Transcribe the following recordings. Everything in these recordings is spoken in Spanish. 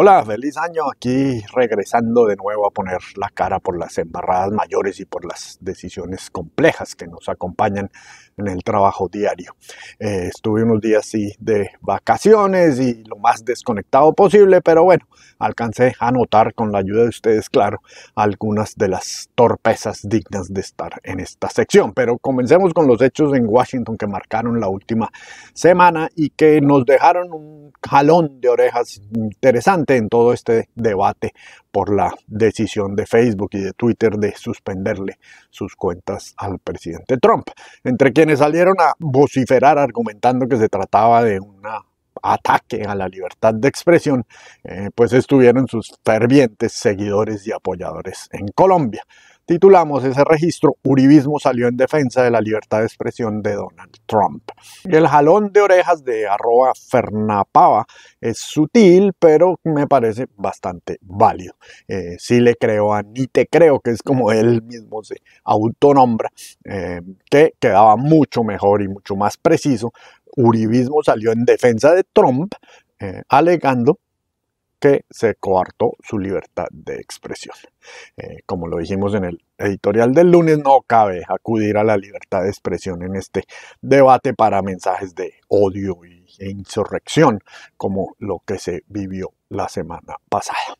Hola, feliz año aquí regresando de nuevo a poner la cara por las embarradas mayores y por las decisiones complejas que nos acompañan en el trabajo diario. Eh, estuve unos días sí, de vacaciones y lo más desconectado posible, pero bueno, alcancé a notar con la ayuda de ustedes, claro, algunas de las torpezas dignas de estar en esta sección. Pero comencemos con los hechos en Washington que marcaron la última semana y que nos dejaron un jalón de orejas interesante en todo este debate por la decisión de Facebook y de Twitter de suspenderle sus cuentas al presidente Trump. Entre quienes salieron a vociferar argumentando que se trataba de un ataque a la libertad de expresión, eh, pues estuvieron sus fervientes seguidores y apoyadores en Colombia titulamos ese registro Uribismo salió en defensa de la libertad de expresión de Donald Trump. El jalón de orejas de arroba Fernapava es sutil, pero me parece bastante válido. Eh, sí le creo a ni te creo, que es como él mismo se autonombra, eh, que quedaba mucho mejor y mucho más preciso. Uribismo salió en defensa de Trump, eh, alegando que se coartó su libertad de expresión. Eh, como lo dijimos en el editorial del lunes, no cabe acudir a la libertad de expresión en este debate para mensajes de odio e insurrección, como lo que se vivió la semana pasada.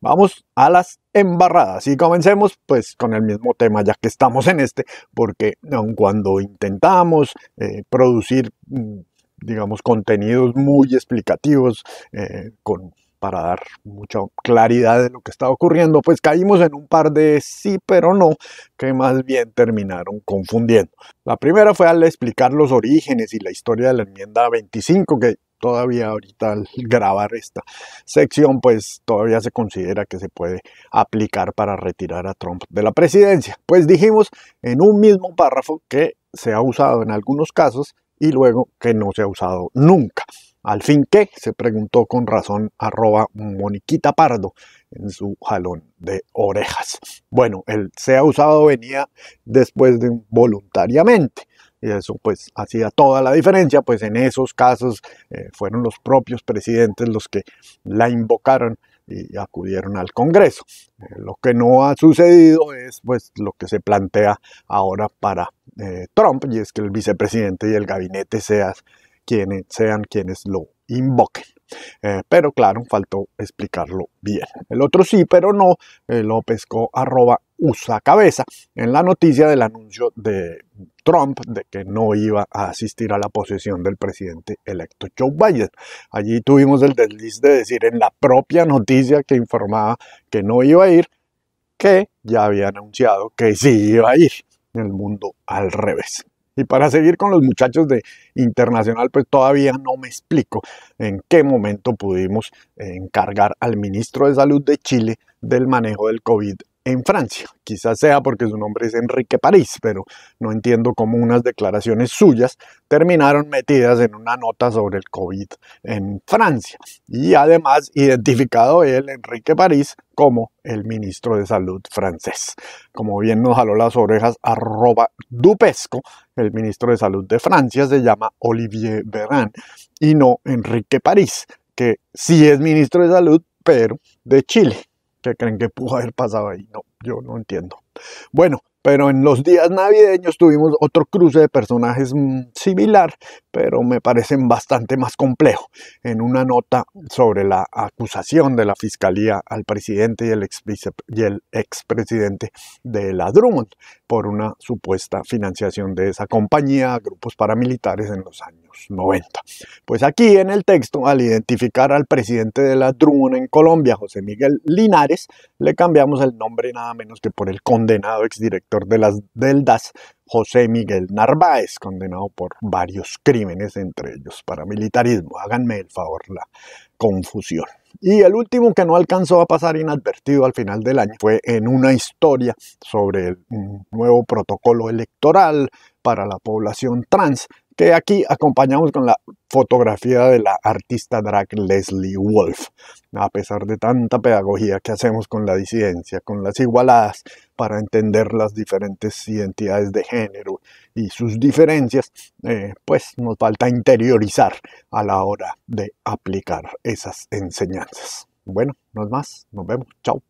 Vamos a las embarradas y comencemos pues con el mismo tema ya que estamos en este, porque aun cuando intentamos eh, producir mm, digamos contenidos muy explicativos eh, con para dar mucha claridad de lo que estaba ocurriendo, pues caímos en un par de sí pero no que más bien terminaron confundiendo. La primera fue al explicar los orígenes y la historia de la enmienda 25, que todavía ahorita al grabar esta sección, pues todavía se considera que se puede aplicar para retirar a Trump de la presidencia. Pues dijimos en un mismo párrafo que se ha usado en algunos casos y luego que no se ha usado nunca. Al fin que, se preguntó con razón arroba Moniquita Pardo en su jalón de orejas. Bueno, el se ha usado venía después de voluntariamente. Y eso pues hacía toda la diferencia, pues en esos casos eh, fueron los propios presidentes los que la invocaron y acudieron al Congreso. Eh, lo que no ha sucedido es pues lo que se plantea ahora para eh, Trump y es que el vicepresidente y el gabinete sean quienes, sean quienes lo invoquen. Eh, pero claro, faltó explicarlo bien. El otro sí, pero no, eh, lo pescó arroba usa cabeza en la noticia del anuncio de Trump de que no iba a asistir a la posesión del presidente electo Joe Biden. Allí tuvimos el desliz de decir en la propia noticia que informaba que no iba a ir, que ya había anunciado que sí iba a ir. El mundo al revés. Y para seguir con los muchachos de Internacional, pues todavía no me explico en qué momento pudimos encargar al ministro de Salud de Chile del manejo del COVID en Francia. Quizás sea porque su nombre es Enrique París, pero no entiendo cómo unas declaraciones suyas terminaron metidas en una nota sobre el COVID en Francia. Y además identificado él, Enrique París, como el ministro de Salud francés. Como bien nos jaló las orejas, arroba Dupesco, el ministro de Salud de Francia se llama Olivier Véran y no Enrique París, que sí es ministro de Salud, pero de Chile. ¿Qué creen que pudo haber pasado ahí? No, yo no entiendo. Bueno, pero en los días navideños tuvimos otro cruce de personajes mm, similar, pero me parecen bastante más complejo. En una nota sobre la acusación de la fiscalía al presidente y el, ex y el expresidente de la Drummond por una supuesta financiación de esa compañía a grupos paramilitares en los años 90. Pues aquí en el texto, al identificar al presidente de la Drummond en Colombia, José Miguel Linares, le cambiamos el nombre nada menos que por el condenado exdirector de las, del DAS, José Miguel Narváez, condenado por varios crímenes, entre ellos paramilitarismo. Háganme el favor la confusión. Y el último que no alcanzó a pasar inadvertido al final del año fue en una historia sobre el nuevo protocolo electoral para la población trans que aquí acompañamos con la fotografía de la artista drag Leslie Wolf. A pesar de tanta pedagogía que hacemos con la disidencia, con las igualadas, para entender las diferentes identidades de género y sus diferencias, eh, pues nos falta interiorizar a la hora de aplicar esas enseñanzas. Bueno, no es más. Nos vemos. Chao.